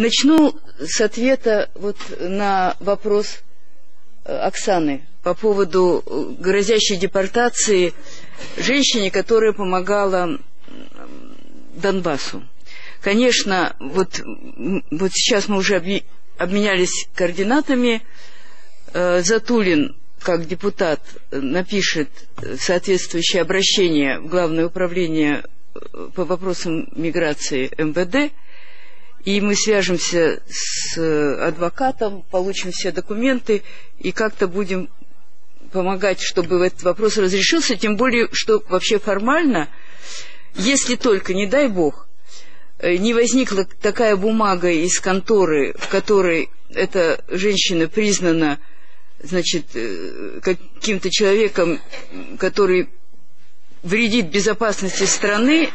Начну с ответа вот на вопрос э, Оксаны по поводу э, грозящей депортации женщине, которая помогала Донбассу. Конечно, вот, вот сейчас мы уже обменялись координатами. Э, Затулин, как депутат, напишет соответствующее обращение в Главное управление по вопросам миграции МВД – и мы свяжемся с э, адвокатом, получим все документы и как-то будем помогать, чтобы этот вопрос разрешился, тем более, что вообще формально, если только, не дай бог, э, не возникла такая бумага из конторы, в которой эта женщина признана значит, э, каким-то человеком, который вредит безопасности страны,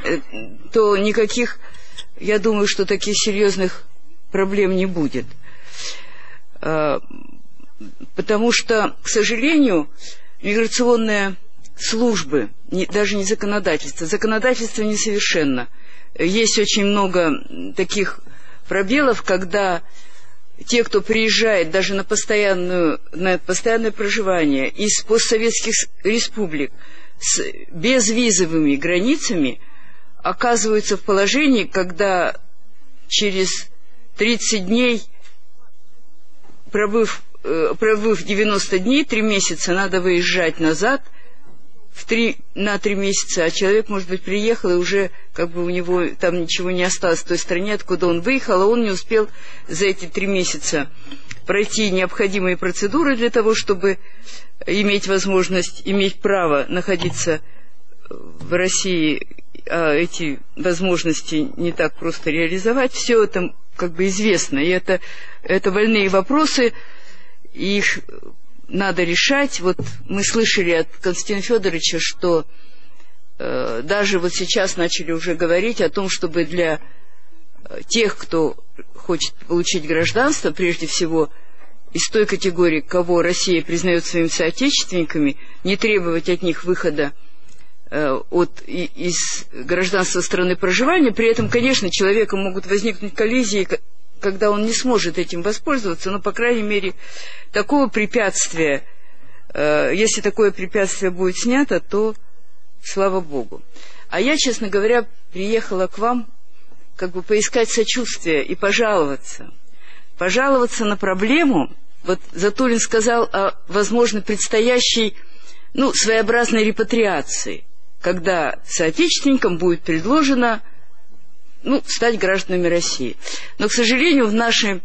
то никаких я думаю, что таких серьезных проблем не будет. А, потому что, к сожалению, миграционные службы, даже не законодательство, законодательство несовершенно. Есть очень много таких пробелов, когда те, кто приезжает даже на, постоянную, на постоянное проживание из постсоветских республик с безвизовыми границами – оказываются в положении, когда через 30 дней, пробыв, э, пробыв 90 дней, 3 месяца, надо выезжать назад в 3, на 3 месяца, а человек, может быть, приехал, и уже как бы у него там ничего не осталось в той стране, откуда он выехал, а он не успел за эти 3 месяца пройти необходимые процедуры для того, чтобы иметь возможность, иметь право находиться в России эти возможности не так просто реализовать, все это как бы известно. И это, это больные вопросы, их надо решать. Вот мы слышали от Константина Федоровича, что э, даже вот сейчас начали уже говорить о том, чтобы для э, тех, кто хочет получить гражданство, прежде всего из той категории, кого Россия признает своими соотечественниками, не требовать от них выхода Э, от, из гражданства страны проживания. При этом, конечно, человека могут возникнуть коллизии, когда он не сможет этим воспользоваться, но, по крайней мере, такого препятствия, э, если такое препятствие будет снято, то слава Богу. А я, честно говоря, приехала к вам как бы поискать сочувствие и пожаловаться. Пожаловаться на проблему. Вот Затулин сказал о, возможно, предстоящей, ну, своеобразной репатриации – когда соотечественникам будет предложено ну, стать гражданами России. Но, к сожалению, в нашей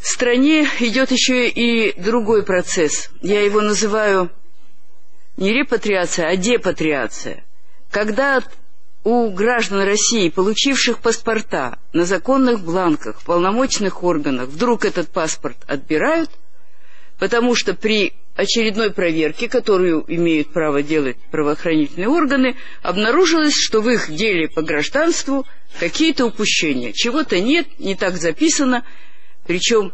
стране идет еще и другой процесс. Я его называю не репатриация, а депатриация. Когда у граждан России, получивших паспорта на законных бланках, в полномочных органах, вдруг этот паспорт отбирают, потому что при очередной проверки, которую имеют право делать правоохранительные органы, обнаружилось, что в их деле по гражданству какие-то упущения. Чего-то нет, не так записано, причем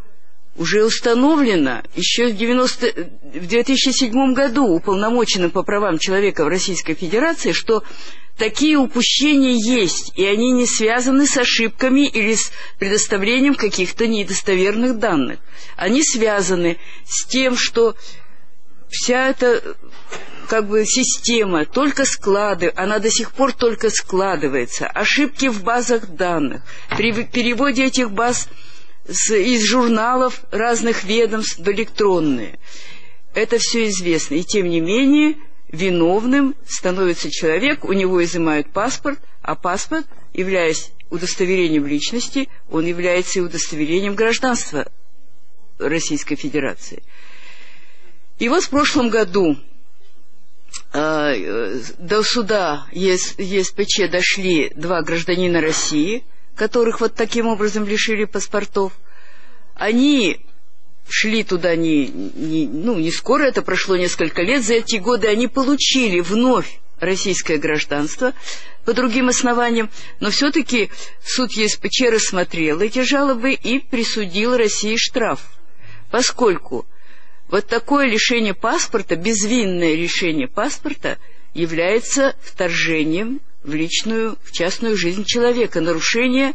уже установлено еще в, 90, в 2007 году уполномоченным по правам человека в Российской Федерации, что такие упущения есть, и они не связаны с ошибками или с предоставлением каких-то недостоверных данных. Они связаны с тем, что вся эта как бы система только склады, она до сих пор только складывается. Ошибки в базах данных, при переводе этих баз с, из журналов разных ведомств в электронные. Это все известно. И тем не менее, виновным становится человек, у него изымают паспорт, а паспорт, являясь удостоверением личности, он является и удостоверением гражданства Российской Федерации. И вот в прошлом году э, до суда ЕС, ЕСПЧ дошли два гражданина России, которых вот таким образом лишили паспортов. Они шли туда не, не, ну, не скоро, это прошло несколько лет. За эти годы они получили вновь российское гражданство по другим основаниям, но все-таки суд ЕСПЧ рассмотрел эти жалобы и присудил России штраф, поскольку вот такое лишение паспорта, безвинное лишение паспорта, является вторжением в личную, в частную жизнь человека, нарушение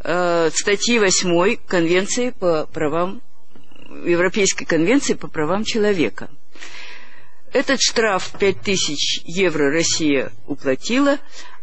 э, статьи 8 Конвенции по правам Европейской конвенции по правам человека. Этот штраф 5000 евро Россия уплатила,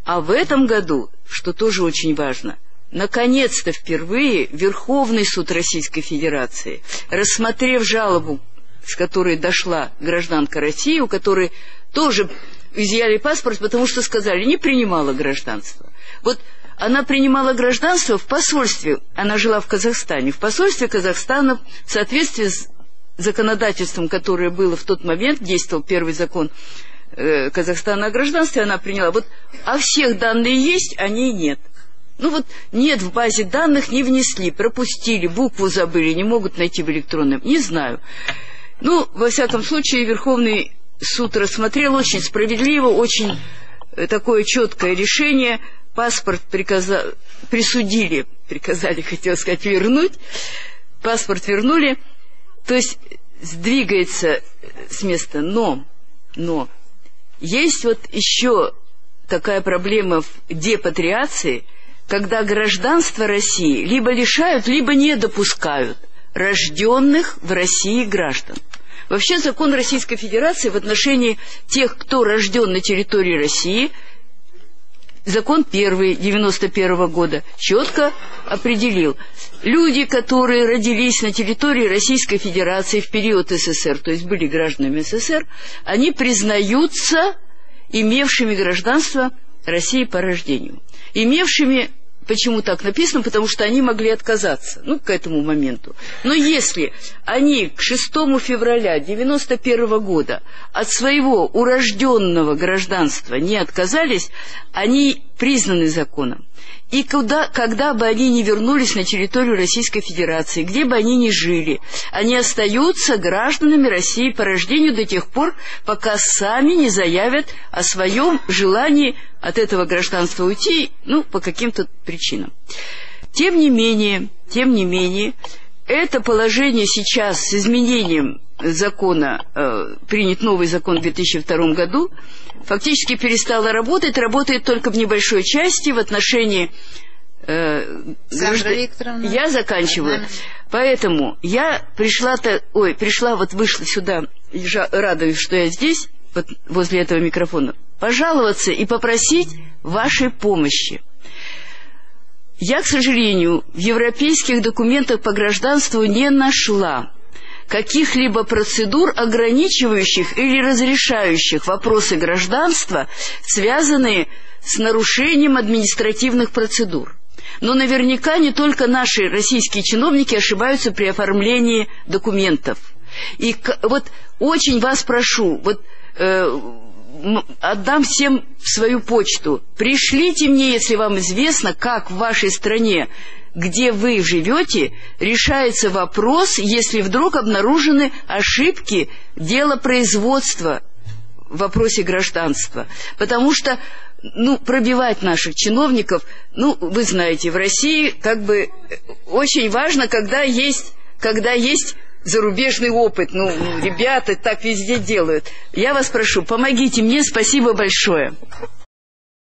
а в этом году, что тоже очень важно, наконец-то впервые Верховный суд Российской Федерации, рассмотрев жалобу, с которой дошла гражданка России, у которой тоже изъяли паспорт, потому что сказали, не принимала гражданство. Вот она принимала гражданство в посольстве, она жила в Казахстане, в посольстве Казахстана в соответствии с законодательством, которое было в тот момент, действовал первый закон э, Казахстана о гражданстве, она приняла. Вот, а всех данные есть, а ней нет. Ну вот нет в базе данных, не внесли, пропустили, букву забыли, не могут найти в электронном. Не знаю. Ну, во всяком случае, Верховный суд рассмотрел очень справедливо, очень э, такое четкое решение – паспорт приказа... присудили, приказали, хотел сказать, вернуть, паспорт вернули, то есть сдвигается с места, но, но есть вот еще такая проблема в депатриации, когда гражданство России либо лишают, либо не допускают рожденных в России граждан. Вообще закон Российской Федерации в отношении тех, кто рожден на территории России – закон первый 91 -го года четко определил. Люди, которые родились на территории Российской Федерации в период СССР, то есть были гражданами СССР, они признаются имевшими гражданство России по рождению. Имевшими Почему так написано? Потому что они могли отказаться, ну, к этому моменту. Но если они к 6 февраля 91 года от своего урожденного гражданства не отказались, они признаны законом. И куда, когда бы они ни вернулись на территорию Российской Федерации, где бы они ни жили, они остаются гражданами России по рождению до тех пор, пока сами не заявят о своем желании от этого гражданства уйти, ну, по каким-то причинам. Тем не менее, тем не менее, это положение сейчас с изменением закона, э, принят новый закон в 2002 году, фактически перестала работать, работает только в небольшой части в отношении э, граждан... Я заканчиваю. Поэтому я пришла-то, ой, пришла, вот вышла сюда, радуюсь, что я здесь, вот возле этого микрофона, пожаловаться и попросить вашей помощи. Я, к сожалению, в европейских документах по гражданству не нашла каких-либо процедур, ограничивающих или разрешающих вопросы гражданства, связанные с нарушением административных процедур. Но наверняка не только наши российские чиновники ошибаются при оформлении документов. И вот очень вас прошу, вот э, отдам всем свою почту. Пришлите мне, если вам известно, как в вашей стране где вы живете, решается вопрос, если вдруг обнаружены ошибки дела производства в вопросе гражданства. Потому что ну, пробивать наших чиновников, ну, вы знаете, в России как бы очень важно, когда есть, когда есть зарубежный опыт. Ну, ребята так везде делают. Я вас прошу, помогите мне, спасибо большое.